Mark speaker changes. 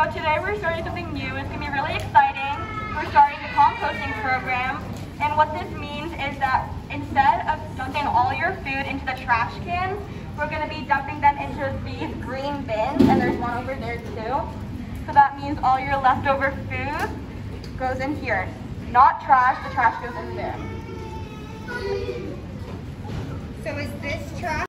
Speaker 1: So today we're starting something new. It's going to be really exciting. We're starting the composting program. And what this means is that instead of dumping all your food into the trash cans, we're going to be dumping them into these green bins. And there's one over there too. So that means all your leftover food goes in here. Not trash, the trash goes in there.
Speaker 2: So is this trash?